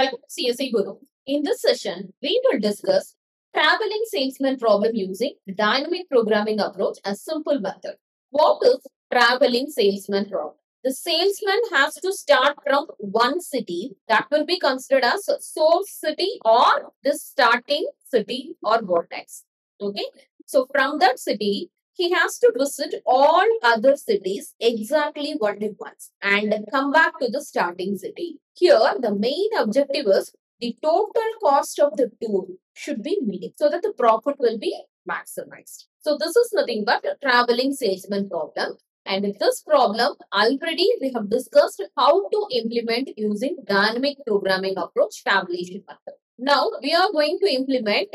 Welcome CSE Guru. In this session, we will discuss traveling salesman problem using dynamic programming approach as simple method. What is traveling salesman problem? The salesman has to start from one city that will be considered as source city or the starting city or vortex. Okay. So from that city, he has to visit all other cities exactly what he wants and come back to the starting city. Here, the main objective is the total cost of the tour should be meeting so that the profit will be maximized. So this is nothing but a traveling salesman problem. And this problem, already we have discussed how to implement using dynamic programming approach tabulation method. Now we are going to implement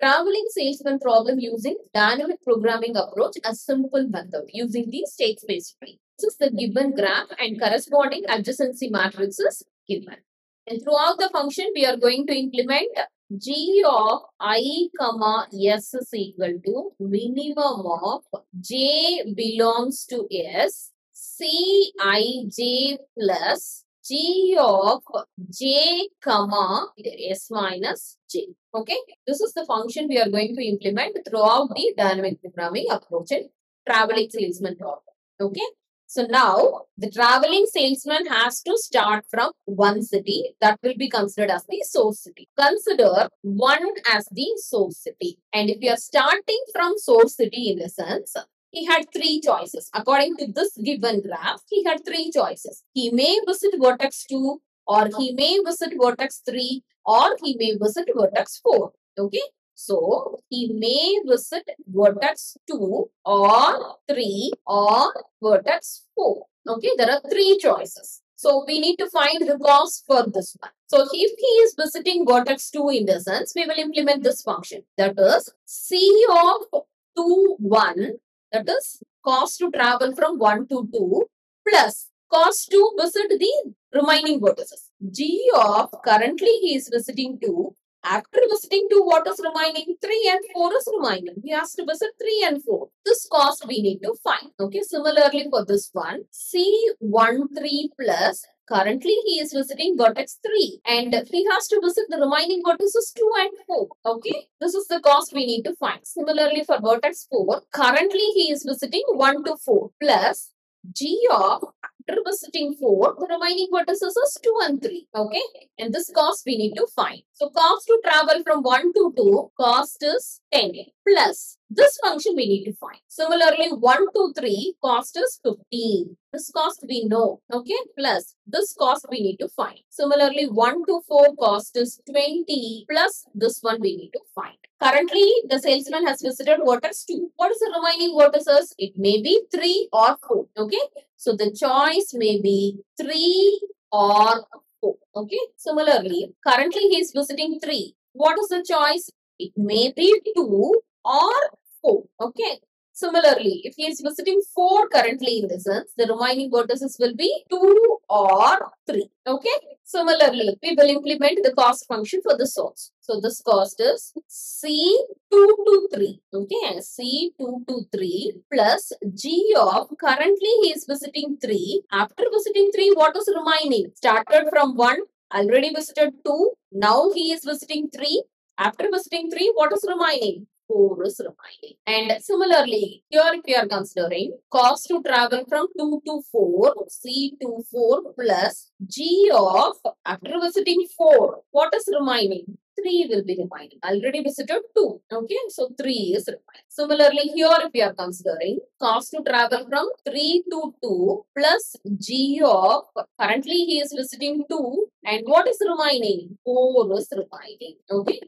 traveling salesman problem using dynamic programming approach a simple method using the state space tree. This is the given graph and corresponding adjacency matrices given. And throughout the function, we are going to implement g of i comma s is equal to minimum of j belongs to s c i j plus g of j comma s minus j. Okay, this is the function we are going to implement throughout the dynamic programming approach in traveling salesman problem. Okay, so now the traveling salesman has to start from one city that will be considered as the source city. Consider one as the source city. And if you are starting from source city in the sense, he had three choices. According to this given graph, he had three choices. He may visit vertex 2 or he may visit vertex 3 or he may visit vertex 4. Okay. So, he may visit vertex 2 or 3 or vertex 4. Okay. There are three choices. So, we need to find the cost for this one. So, if he is visiting vertex 2 in the sense, we will implement this function. That is, C of 2, 1 that is cost to travel from 1 to 2 plus cost to visit the remaining vertices. G of currently he is visiting 2. After visiting 2, what is remaining? 3 and 4 is remaining. He has to visit 3 and 4. This cost we need to find. Okay, similarly for this one, C13 plus currently he is visiting vertex 3 and he has to visit the remaining vertices 2 and 4 okay this is the cost we need to find similarly for vertex 4 currently he is visiting 1 to 4 plus g of after visiting 4 the remaining vertices is 2 and 3 okay and this cost we need to find so cost to travel from 1 to 2 cost is 10 plus this function we need to find. Similarly, 1 to 3 cost is 15. This cost we know. Okay. Plus this cost we need to find. Similarly, 1 to 4 cost is 20 plus this one we need to find. Currently, the salesman has visited vertex 2. What is the remaining vertices? It may be 3 or 4. Okay. So the choice may be 3 or 4. Okay. Similarly, currently he is visiting 3. What is the choice? It may be 2 or 4. Okay. Similarly, if he is visiting 4 currently in the sense, the remaining vertices will be 2 or 3. Okay. Similarly, we will implement the cost function for the source. So, this cost is C2 to 3. Okay. C2 to 3 plus G of currently he is visiting 3. After visiting 3, what is remaining? Started from 1, already visited 2. Now he is visiting 3. After visiting 3, what is remaining? 4 is remaining. And similarly, here if you are considering cost to travel from 2 to 4, C to 4 plus G of after visiting 4, what is remaining? 3 will be remaining. Already visited 2. Okay, so 3 is remaining. Similarly, here if you are considering cost to travel from 3 to 2 plus G of currently he is visiting 2 and what is remaining? 4 is remaining. Okay,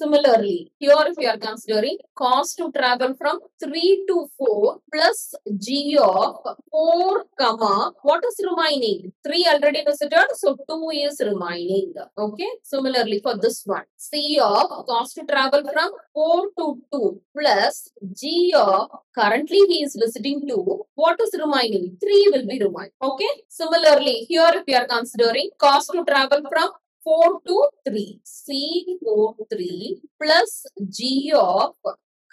Similarly, here if you are considering cost to travel from 3 to 4 plus G of 4 comma, what is remaining? 3 already visited, so 2 is remaining. Okay. Similarly for this one, C of cost to travel from 4 to 2 plus G of currently he is visiting 2. What is remaining? 3 will be remaining. Okay. Similarly, here if you are considering cost to travel from 4 to 3. C 4 3 plus G of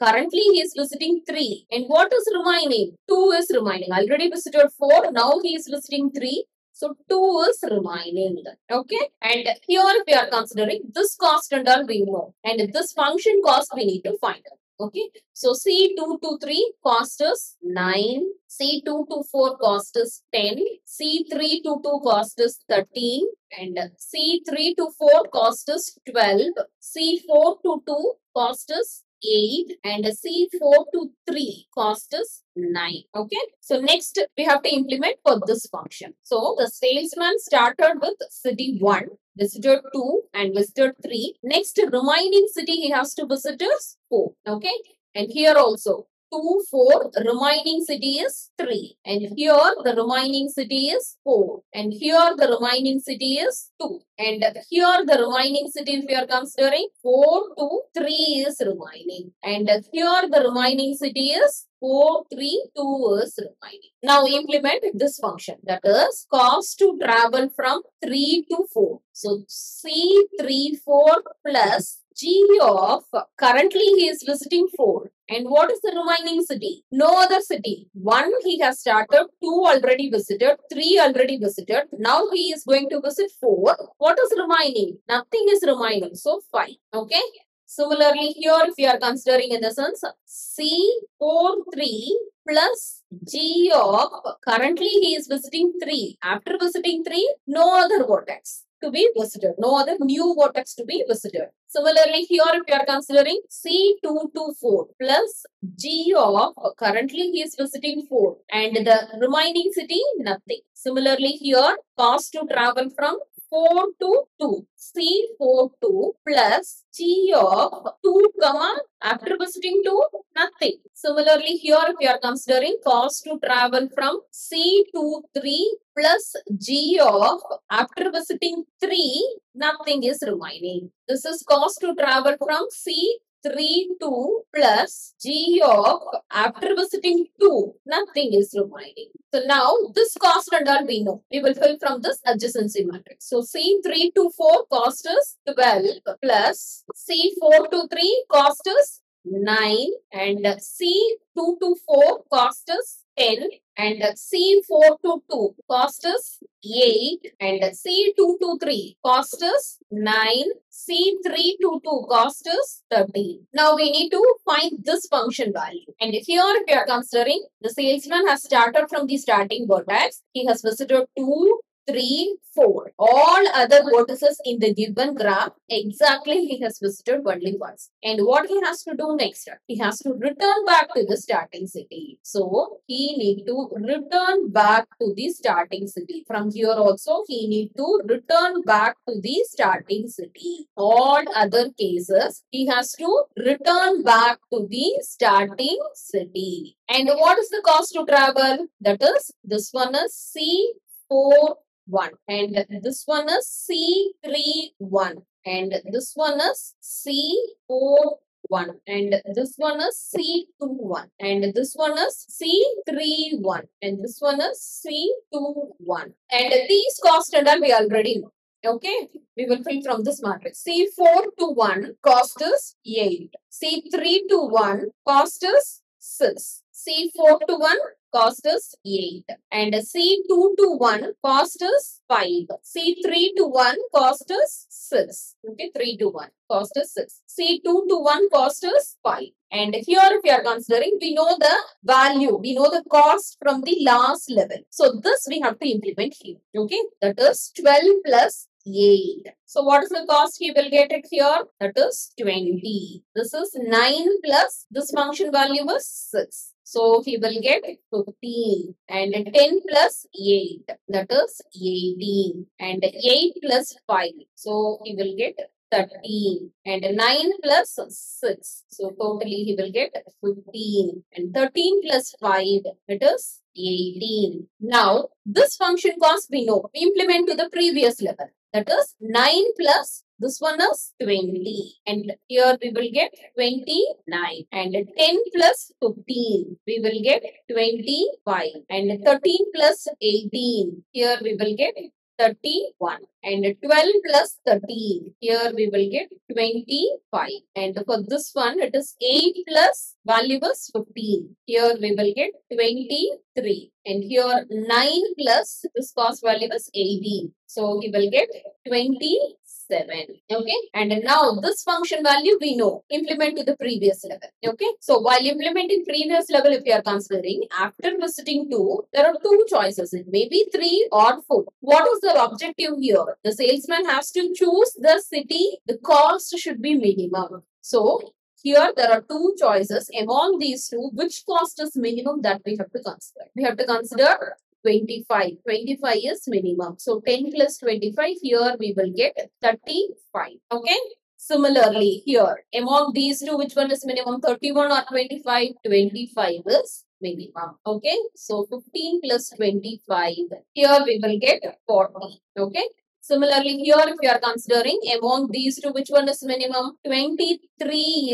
currently he is visiting 3. And what is remaining? 2 is remaining. Already visited 4. Now he is visiting 3. So 2 is remaining. Okay. And here we are considering this cost and we know. And this function cost we need to find out. Okay. So C2 to 3 cost is 9. C2 to 4 cost is 10. C3 to 2 cost is 13. And C3 to 4 cost is 12. C4 to 2 cost is 8 and C4 to 3 cost is 9. Okay. So next we have to implement for this function. So the salesman started with city 1, visited 2 and visited 3. Next remaining city he has to visit is 4. Okay. And here also 2, 4, remaining city is 3. And here the remaining city is 4. And here the remaining city is 2. And here the remaining city if we are considering 4, 2, 3 is remaining. And here the remaining city is 4, 3, 2 is remaining. Now implement this function that is cost to travel from 3 to 4. So C3, 4 plus G of currently he is visiting 4 and what is the remaining city? No other city. One he has started, two already visited, three already visited. Now he is going to visit four. What is remaining? Nothing is remaining. So five. Okay. Similarly, here if you are considering in the sense C four three plus G of currently he is visiting 3. After visiting 3, no other vortex to be visited. No other new vortex to be visited. Similarly, here if you are considering C2 to 4 plus G of uh, currently he is visiting 4 and the remaining city nothing. Similarly, here cost to travel from 4 to 2. C4 2 plus G of 2 comma after visiting 2 nothing. Similarly here we are considering cost to travel from C2 3 plus G of after visiting 3 nothing is remaining. This is cost to travel from C 3 2 plus g of after visiting 2 nothing is remaining. So now this cost and all we know. We will fill from this adjacency matrix. So c 3 to 4 cost is 12 plus c 4 to 3 cost is 9 and c 2 to 4 cost us 10 and C4 to 2 cost us 8 and C2 to 3 cost us 9 C3 to 2 cost us 13. Now we need to find this function value. And here if you are considering the salesman has started from the starting vertex, he has visited 2, 3, 4. All other vertices in the given graph, exactly he has visited only once. And what he has to do next? He has to return back to the starting city. So, he need to return back to the starting city. From here also, he need to return back to the starting city. All other cases, he has to return back to the starting city. And what is the cost to travel? That is, this one is C4 1 and this one is C3 1 and this one is C4 1 and this one is C2 1 and this one is C3 1 and this one is C2 1 and these cost and we already know. Okay, we will fill from this matrix. C4 to 1 cost is 8. C3 to 1 cost is 6. C4 to 1 cost is 8 and C2 to 1 cost is 5. C3 to 1 cost is 6. Okay, 3 to 1 cost is 6. C2 to 1 cost is 5. And here if we are considering, we know the value, we know the cost from the last level. So this we have to implement here. Okay, that is 12 plus 8. So what is the cost we will get it here? That is 20. This is 9 plus this function value was 6. So he will get 15 and 10 plus 8 that is 18 and 8 plus 5. So he will get 13 and 9 plus 6. So totally he will get 15 and 13 plus 5 it is 18. Now this function cost we know. We implement to the previous level. That is 9 plus this one is 20 and here we will get 29 and 10 plus 15 we will get 25 and 13 plus 18 here we will get 31 and 12 plus 13 here we will get 25 and for this one it is 8 plus value is 15 here we will get 23 and here 9 plus this cost value is 18 so we will get 20 7. Okay. And now this function value we know implement to the previous level. Okay. So while implementing previous level, if you are considering after visiting 2, there are two choices. It may be 3 or 4. What is the objective here? The salesman has to choose the city. The cost should be minimum. So here there are two choices among these two which cost is minimum that we have to consider we have to consider 25. 25 is minimum. So 10 plus 25 here we will get 35. Okay. Similarly here among these two which one is minimum 31 or 25? 25 is minimum. Okay. So 15 plus 25 here we will get 40. Okay. Similarly, here if you are considering among these two, which one is minimum? 23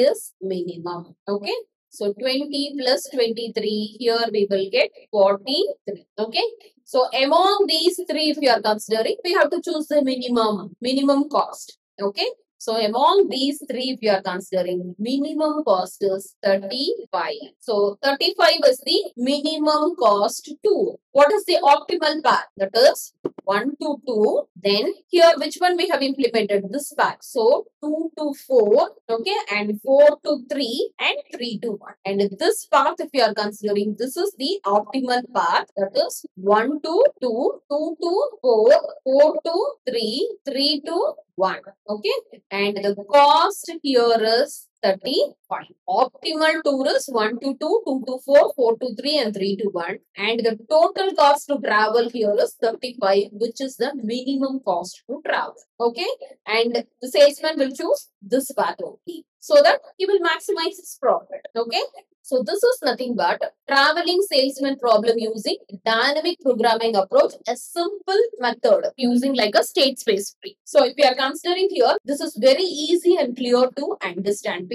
is minimum. Okay. So 20 plus 23, here we will get 43. Okay. So among these three, if you are considering, we have to choose the minimum, minimum cost. Okay. So among these three, if you are considering minimum cost is 35. So 35 is the minimum cost 2. What is the optimal path? That is 1 to 2. Then here which one we have implemented? This path. So 2 to 4. Okay. And 4 to 3 and 3 to 1. And this path if you are considering this is the optimal path. That is 1 to 2, 2 to 4, 4 to 3, 3 to 1. Okay. And the cost here is 35. Optimal tour is 1 to 2, 2 to 4, 4 to 3 and 3 to 1. And the total cost to travel here is 35 which is the minimum cost to travel. Okay. And the salesman will choose this path only so that he will maximize his profit. Okay. So this is nothing but traveling salesman problem using dynamic programming approach, a simple method using like a state space tree. So if we are considering here, this is very easy and clear to understand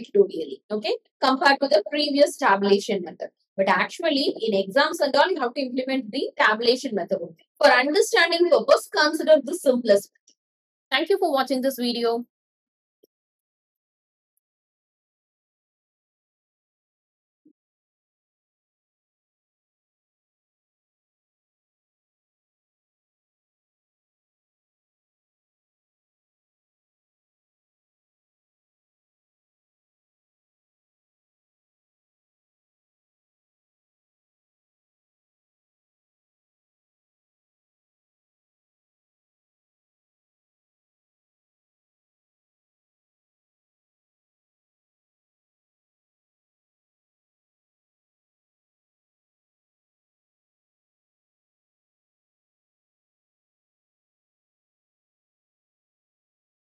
okay, compared to the previous tabulation method. But actually, in exams and all, you have to implement the tabulation method. For understanding purpose, consider the simplest. Thank you for watching this video.